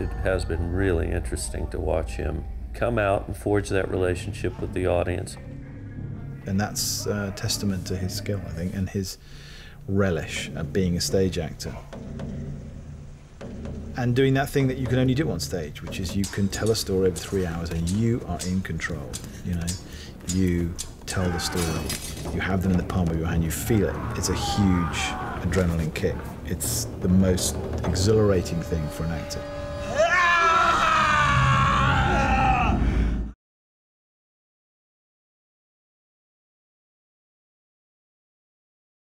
it has been really interesting to watch him come out and forge that relationship with the audience. And that's a testament to his skill, I think, and his relish at being a stage actor. And doing that thing that you can only do on stage, which is you can tell a story over three hours and you are in control. You know, you tell the story, you have them in the palm of your hand, you feel it. It's a huge adrenaline kick. It's the most exhilarating thing for an actor.